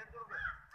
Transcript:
ಎಂಟ್ನೂರು ರೂಪಾಯಿ